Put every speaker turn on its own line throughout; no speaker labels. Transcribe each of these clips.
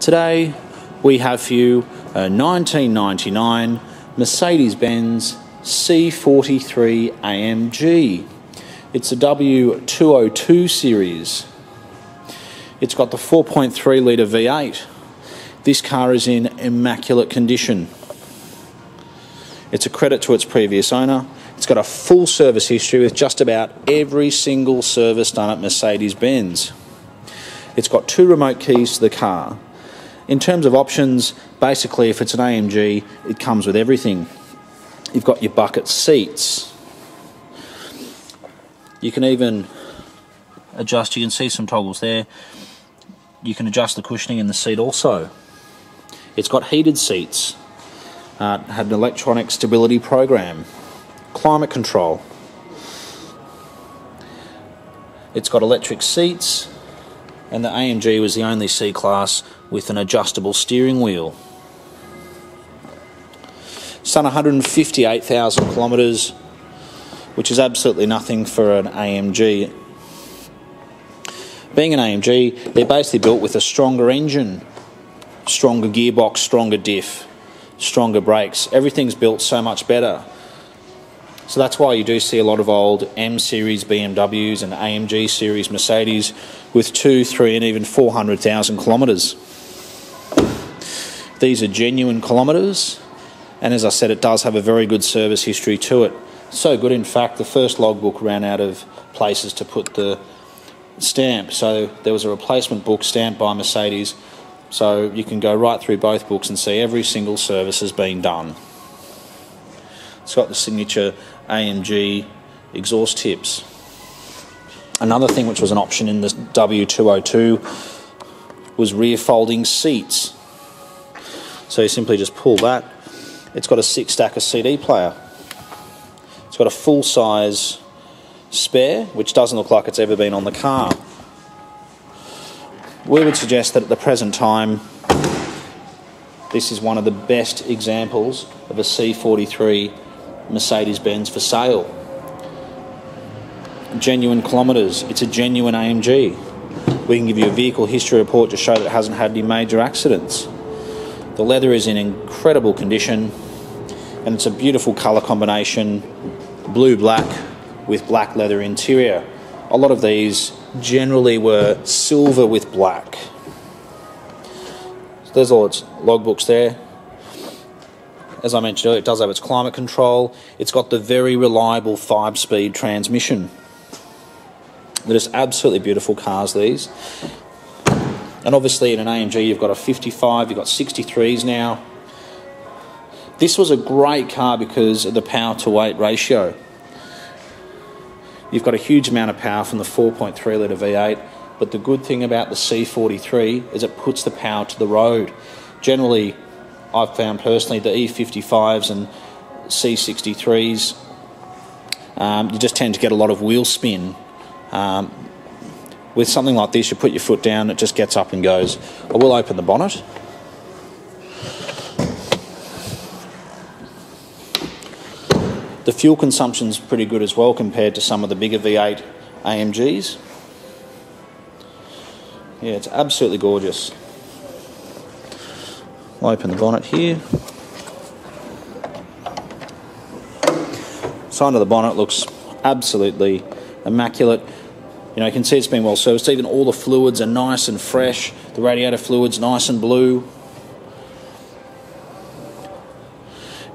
Today we have for you a 1999 Mercedes Benz C43 AMG. It's a W202 series. It's got the 4.3 litre V8. This car is in immaculate condition. It's a credit to its previous owner. It's got a full service history with just about every single service done at Mercedes Benz. It's got two remote keys to the car. In terms of options, basically, if it's an AMG, it comes with everything. You've got your bucket seats. You can even adjust, you can see some toggles there. You can adjust the cushioning in the seat also. It's got heated seats, uh, had an electronic stability program, climate control. It's got electric seats, and the AMG was the only C class with an adjustable steering wheel. It's done 158,000 kilometres, which is absolutely nothing for an AMG. Being an AMG, they're basically built with a stronger engine, stronger gearbox, stronger diff, stronger brakes. Everything's built so much better. So that's why you do see a lot of old M series BMWs and AMG series Mercedes with two, three, and even 400,000 kilometres. These are genuine kilometres, and as I said, it does have a very good service history to it. So good, in fact, the first logbook ran out of places to put the stamp, so there was a replacement book stamped by Mercedes. So you can go right through both books and see every single service has been done. It's got the signature AMG exhaust tips. Another thing which was an option in the W202 was rear folding seats. So you simply just pull that. It's got a six stacker CD player. It's got a full size spare, which doesn't look like it's ever been on the car. We would suggest that at the present time, this is one of the best examples of a C43 Mercedes Benz for sale. Genuine kilometres, it's a genuine AMG. We can give you a vehicle history report to show that it hasn't had any major accidents. The leather is in incredible condition and it's a beautiful colour combination blue black with black leather interior. A lot of these generally were silver with black. So there's all its logbooks there as I mentioned earlier, it does have its climate control. It's got the very reliable five speed transmission. They're just absolutely beautiful cars, these. And obviously, in an AMG, you've got a 55, you've got 63s now. This was a great car because of the power to weight ratio. You've got a huge amount of power from the 4.3 litre V8, but the good thing about the C43 is it puts the power to the road. Generally, I've found personally the E55s and C63s, um, you just tend to get a lot of wheel spin. Um, with something like this, you put your foot down, it just gets up and goes. I will open the bonnet. The fuel consumption's pretty good as well compared to some of the bigger V8 AMGs. Yeah, it's absolutely gorgeous. I'll open the bonnet here. Side of the bonnet looks absolutely immaculate. You know, you can see it's been well serviced. Even all the fluids are nice and fresh. The radiator fluid's nice and blue.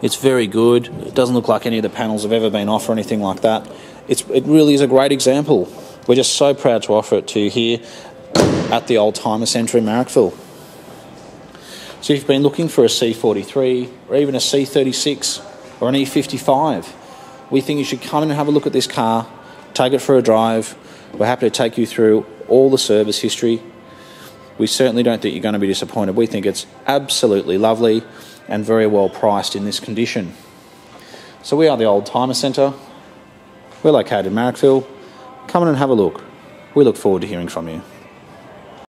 It's very good. It doesn't look like any of the panels have ever been off or anything like that. It's, it really is a great example. We're just so proud to offer it to you here at the Oldtimer Centre in Marrickville. So if you've been looking for a C43 or even a C36 or an E55, we think you should come in and have a look at this car, take it for a drive. We're happy to take you through all the service history. We certainly don't think you're going to be disappointed. We think it's absolutely lovely and very well priced in this condition. So we are the Oldtimer Centre. We're located in Marrickville. Come in and have a look. We look forward to hearing from you.